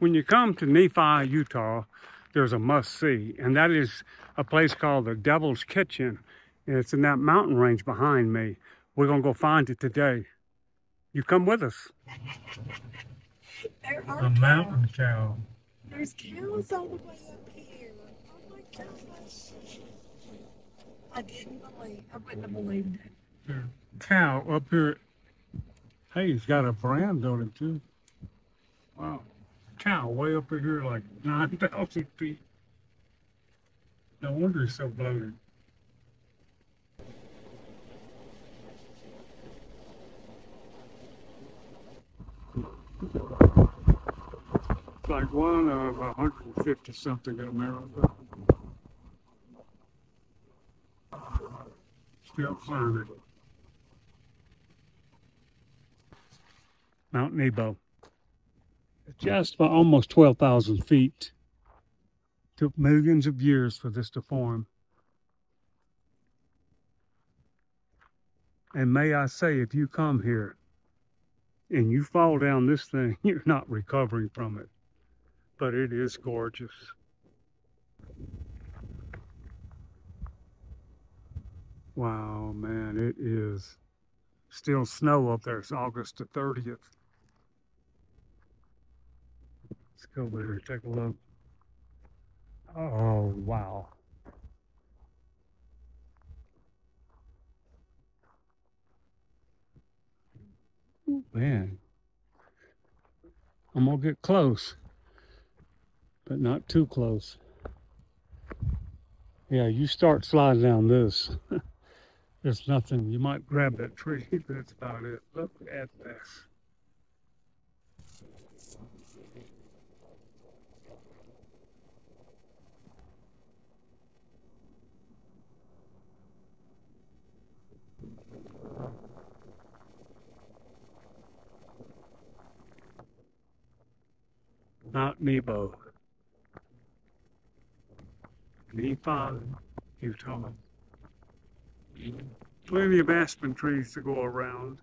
when you come to Nephi, Utah, there's a must see, and that is a place called the Devil's Kitchen. And it's in that mountain range behind me. We're gonna go find it today. You come with us. There are A cows. mountain cow. There's cows all the way up here. Oh my gosh. I didn't believe, I wouldn't have believed it. Cow up here. Hey, he's got a brand on it too. Wow. Cow way up in here like 9,000 feet. No wonder he's so bloated. Like one of 150 something in America. Still climbing. Mount Nebo. Just about almost 12,000 feet. Took millions of years for this to form. And may I say, if you come here and you fall down this thing, you're not recovering from it. But it is gorgeous. Wow, man, it is still snow up there. It's August the 30th. Let's go over here take a look. Oh, wow. Man, I'm gonna get close, but not too close. Yeah, you start sliding down this. There's nothing. You might grab that tree, that's about it. Look at this. Mount Nebo. Nephi, Utah. Plenty of aspen trees to go around.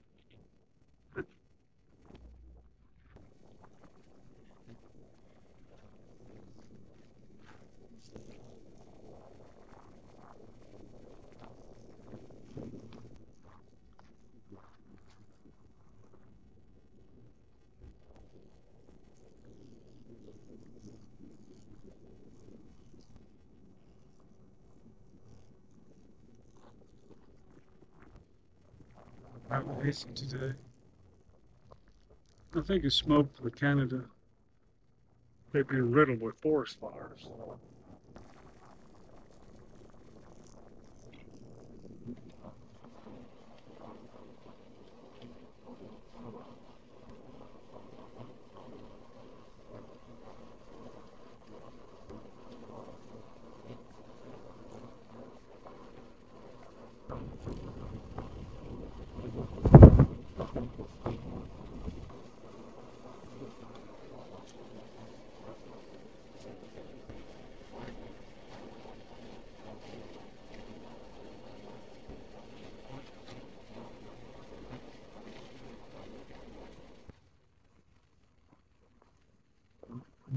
Out racing today. I think it's smoke from Canada. They've been riddled with forest fires.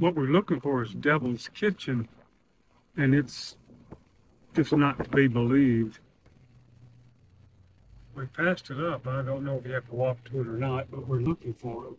What we're looking for is Devil's Kitchen, and it's just not to be believed. We passed it up. I don't know if you have to walk to it or not, but we're looking for it.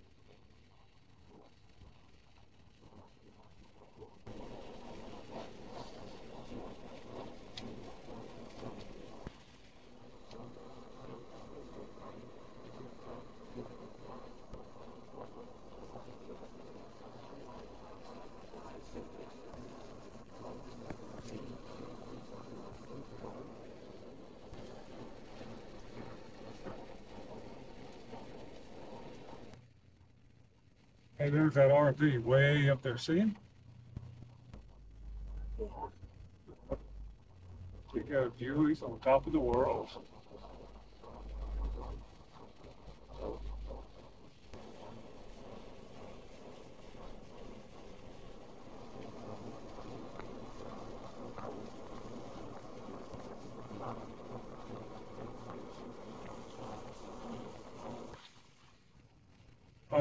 Hey, there's that RV way up there. See him? You got a view. He's on top of the world.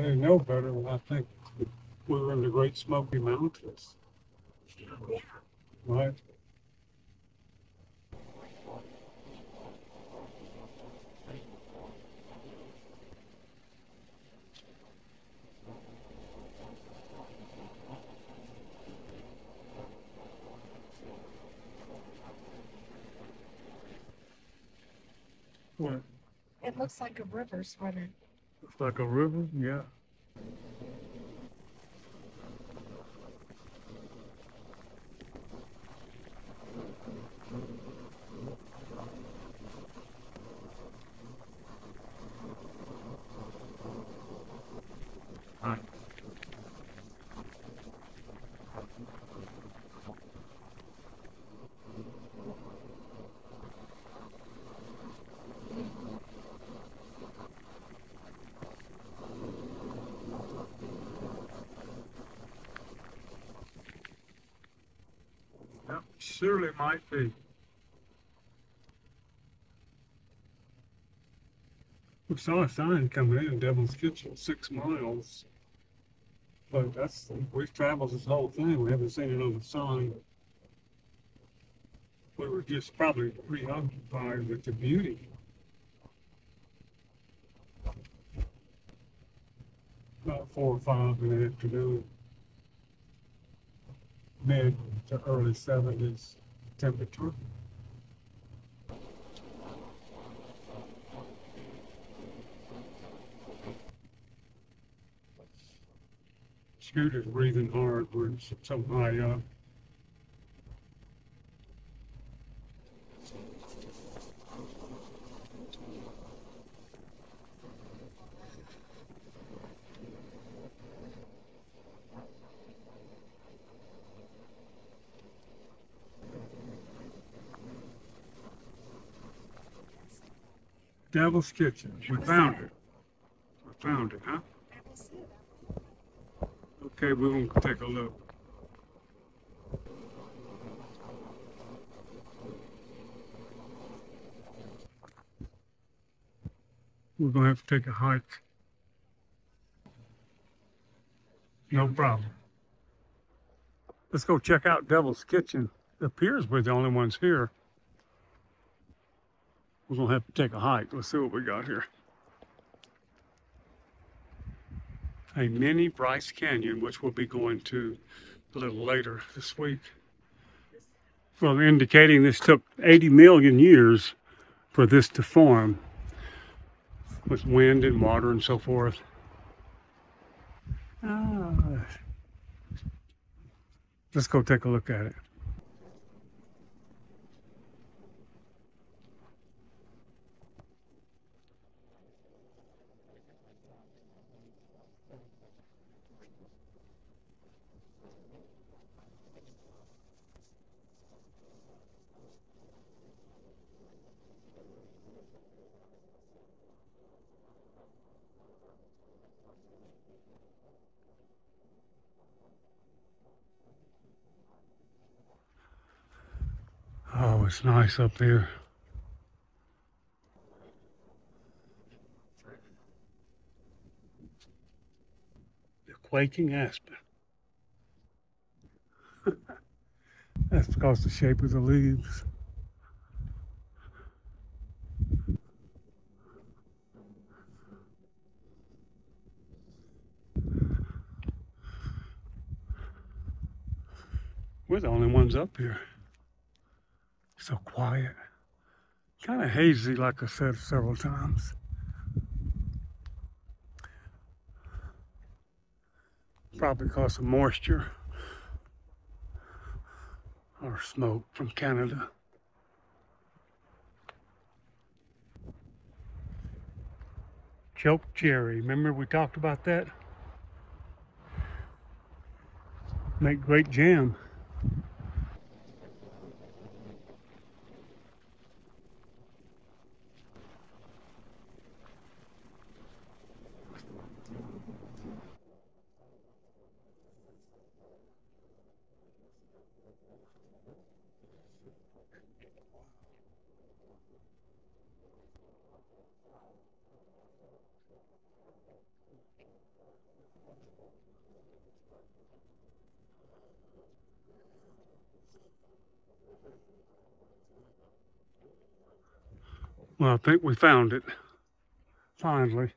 I didn't know better when I think we were in the Great Smoky Mountains, Yeah. right? What? It looks like a river's running. Like a river, yeah. Surely might be. We saw a sign coming in Devil's Kitchen, six miles. But that's, we've traveled this whole thing, we haven't seen another sign. We were just probably preoccupied with the beauty. About four or five in the afternoon. Mid to early seventies temperature. Scooter's breathing hard, we're so high up. Devil's Kitchen, we found it. We found it, huh? That was it. Okay, we're gonna take a look. We're gonna have to take a hike. No problem. Let's go check out Devil's Kitchen. It appears we're the only ones here. We're gonna have to take a hike. Let's see what we got here. a mini Bryce Canyon, which we'll be going to a little later this week. Well, indicating this took 80 million years for this to form with wind and water and so forth. Ah. Let's go take a look at it. Oh, it's nice up there. The quaking aspen. That's because the shape of the leaves. We're the only ones up here. So quiet. Kind of hazy, like I said several times. Probably because of moisture or smoke from Canada. Choke cherry. Remember we talked about that? Make great jam. Well, I think we found it, finally.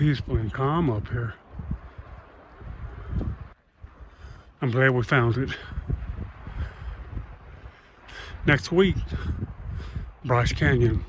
Peaceful and calm up here. I'm glad we found it. Next week, Bryce Canyon.